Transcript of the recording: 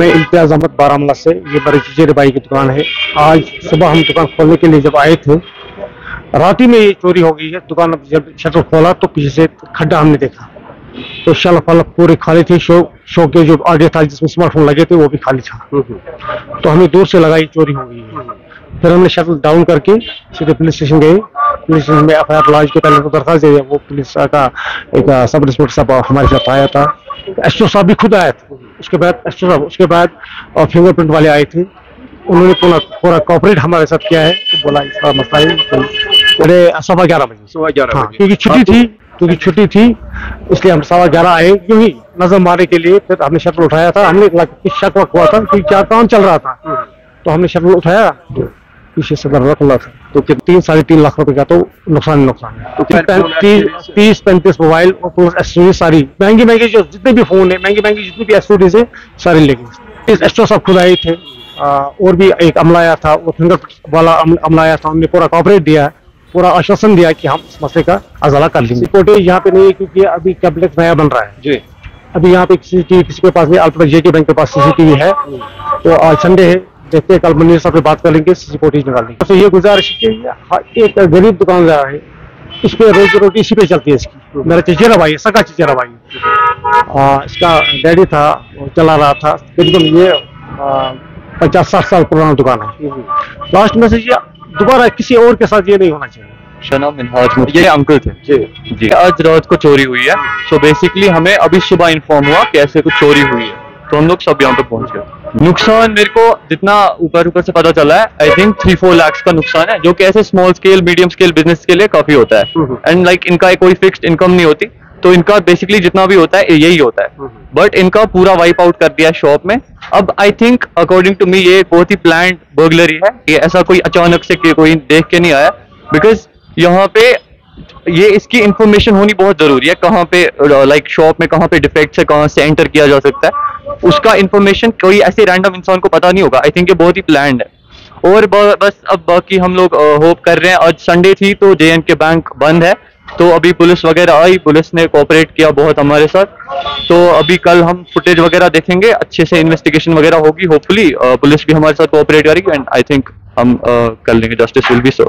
मैं इम्तियाज़ अहमद बारामला से ये मेरे चचेरे भाई की दुकान है। आज सुबह हम दुकान खोलने के लिए जब आए थे रात ही में ये चोरी हो गई है। दुकान जब शटर खोला तो पीछे से खड्डा हमने देखा। तो शलफ वलफ पूरे खाली थे। शो शो के जो आगे था जिसमें स्मार्टफ़ोन लगे थे वो भी खाली था। तो हमें दूर से लगा ये चोरी हो गई है। फिर हमने शटल डाउन करके सीधे पुलिस स्टेशन गए। पुलिस स्टेशन में एफ़ आई आर लॉन्च के पहले तो दरखास्त दे दिया। वो पुलिस का एक सब इंस्पेक्टर साहब हमारे साथ आया था। एस साहब भी खुद आया था। उसके बाद एस साहब उसके बाद और फिंगरप्रिंट वाले आए थे। उन्होंने पूरा पूरा कॉपरेट हमारे साथ किया है। तो बोला इसका मसला बड़े सवा ग्यारह बजे। सुबह ग्यारह हाँ क्योंकि छुट्टी थी क्योंकि छुट्टी थी इसलिए हम सवा ग्यारह आए। क्यों ही नज़र मारने के लिए फिर हमने शटल उठाया था। हमने शक वक हुआ था। क्योंकि क्या काम चल रहा था। तो हमने शटल उठाया। पीछे से दर्रा खुला था तो तीन साढ़े तीन लाख रुपए का तो नुकसान ही नुकसान है। तो तीस तीस तीस पैंतीस मोबाइल और प्लस एसोडीज सारी महँगी महँगी जो जितने भी फ़ोन है महँगी महँगी जितनी भी एसोडीज है सारी ले गई। इस एक्स्ट्रा सब खुद आए थे। आ, और भी एक अमला आया था वो फिंगर वाला अमला आया था उन्होंने पूरा कॉपरेट दिया है पूरा आश्वासन दिया कि हम इस मसले का अजाला कर लेंगे। रिपोर्टेज यहाँ पे नहीं है क्योंकि अभी कैबिनेट नया बन रहा है। जी। अभी यहाँ पे सीसीटीवी किसी के पास नहीं अल्पना जेके बैंक के पास सीसीटीवी है तो आज संडे है देखते हैं कल मंदिर साहब से बात कर लेंगे सीसीटीवी निकालेंगे। तो ये गुजारिश की हाँ, एक गरीब दुकानदार है इस पे रोजी रोटी इसी पे चलती है इसकी। मेरा चचेरा भाई है सका चचेरा भाई आ, इसका डैडी था चला रहा था करीबन ये पचास साठ साल पुराना दुकान है। लास्ट में से ये दोबारा किसी और के साथ ये नहीं होना चाहिए। शना मिनहाज ये अंकल थे। जी। जी। आज रात को चोरी हुई है। सो बेसिकली हमें अभी सुबह इन्फॉर्म हुआ कि ऐसे कुछ चोरी हुई है। तो हम लोग सब यहाँ पे पहुँच। गए नुकसान मेरे को जितना ऊपर ऊपर से पता चला है I think three four lakhs का नुकसान है जो कि ऐसे small scale medium scale business के लिए काफ़ी होता है। हम्म। एंड लाइक इनका कोई फिक्स्ड इनकम नहीं होती तो इनका बेसिकली जितना भी होता है यही होता है। बट इनका पूरा वाइप आउट कर दिया शॉप में। अब I think according to me ये बहुत ही प्लान बर्गलरी है। ये ऐसा कोई अचानक से कोई देख के नहीं आया। बिकॉज़ यहाँ पे ये इसकी इंफॉर्मेशन होनी बहुत ज़रूरी है, कहाँ पे लाइक शॉप में कहाँ पे डिफेक्ट है, कहाँ से एंटर किया जा सकता है। उसका इंफॉर्मेशन कोई ऐसे रैंडम इंसान को पता नहीं होगा। आई थिंक ये बहुत ही प्लान्ड है। और बस अब बाकी हम लोग होप कर रहे हैं। आज संडे थी तो जे के बैंक बंद है। तो अभी पुलिस वगैरह आई। पुलिस ने कोऑपरेट किया बहुत हमारे साथ। तो अभी कल हम फुटेज वगैरह देखेंगे। अच्छे से इन्वेस्टिगेशन वगैरह होगी होपफुली पुलिस भी हमारे साथ कोऑपरेट करेगी। एंड आई थिंक हम कर लेंगे जस्टिस विल बी सो